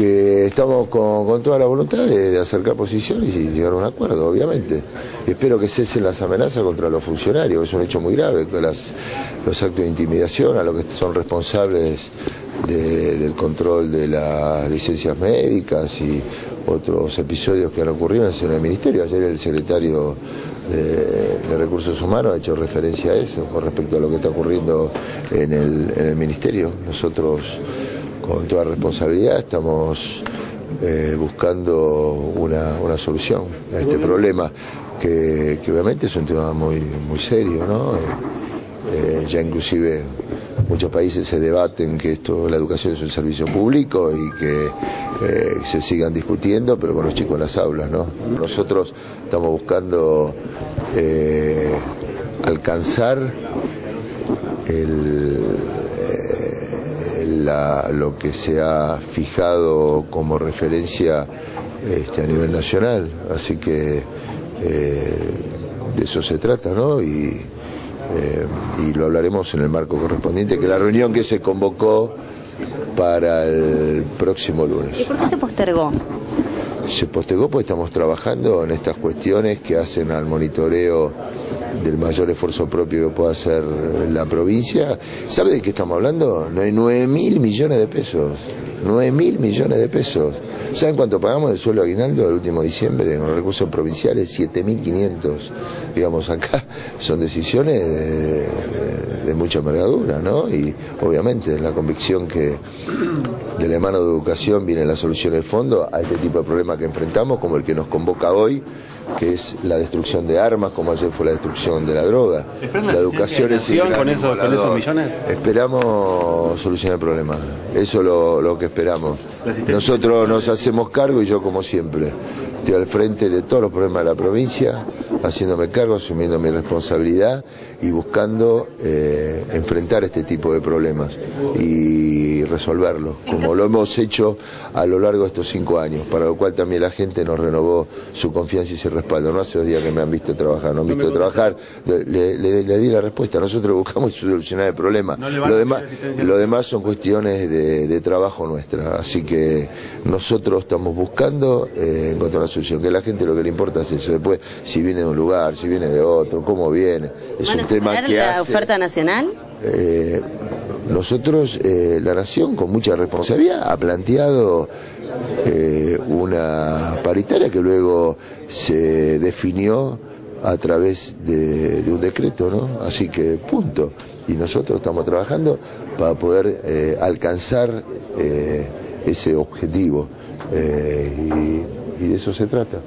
que estamos con, toda la voluntad de, acercar posiciones y llegar a un acuerdo, obviamente. Espero que cesen las amenazas contra los funcionarios, es un hecho muy grave, las, los actos de intimidación a los que son responsables del control de las licencias médicas y otros episodios que han ocurrido en el Ministerio. Ayer el secretario de, Recursos Humanos ha hecho referencia a eso con respecto a lo que está ocurriendo en el, en el Ministerio. Nosotros con toda responsabilidad estamos eh, buscando una, solución a este problema, que, obviamente es un tema muy, muy serio, ¿no? Eh, eh, ya inclusive muchos países se debaten que esto, la educación es un servicio público y que se sigan discutiendo, pero con los chicos en las aulas, ¿no? Nosotros estamos buscando alcanzar el lo que se ha fijado como referencia este, a nivel nacional. Así que eh, de eso se trata, ¿no? Y, eh, y lo hablaremos en el marco correspondiente, que la reunión que se convocó para el próximo lunes. ¿Y por qué se postergó? Se postergó porque estamos trabajando en estas cuestiones que hacen al monitoreo del mayor esfuerzo propio que pueda hacer la provincia. ¿Sabe de qué estamos hablando? No hay 9 mil millones de pesos. 9 mil millones de pesos. ¿Saben cuánto pagamos de suelo aguinaldo el último diciembre con recursos provinciales? 7.500. Digamos, acá son decisiones de, de, mucha envergadura, ¿no? Y obviamente la convicción que de la mano de educación viene la solución de fondo a este tipo de problemas que enfrentamos, como el que nos convoca hoy que es la destrucción de armas, como ayer fue la destrucción de la droga. La educación es con, eso, con esos millones? Esperamos solucionar el problema. Eso es lo, lo que esperamos. Nosotros nos hacemos cargo y yo como siempre estoy al frente de todos los problemas de la provincia, haciéndome cargo, asumiendo mi responsabilidad y buscando eh, enfrentar este tipo de problemas y resolverlos, como lo hemos hecho a lo largo de estos cinco años, para lo cual también la gente nos renovó su confianza y su respaldo. No hace dos días que me han visto trabajar, no han visto trabajar, le, di la respuesta, nosotros buscamos solucionar el problema. lo, demás, lo demás son cuestiones de, trabajo nuestra, así que nosotros estamos buscando eh, encontrar una solución, que la gente lo que le importa es eso, después si viene de un lugar, si viene de otro, cómo viene, es un tema que la oferta nacional? Eh, nosotros, eh, la Nación, con mucha responsabilidad, ha planteado eh, una paritaria que luego se definió a través de, un decreto, ¿no? Así que, punto. Y nosotros estamos trabajando para poder alcanzar ese objetivo. y de eso se trata.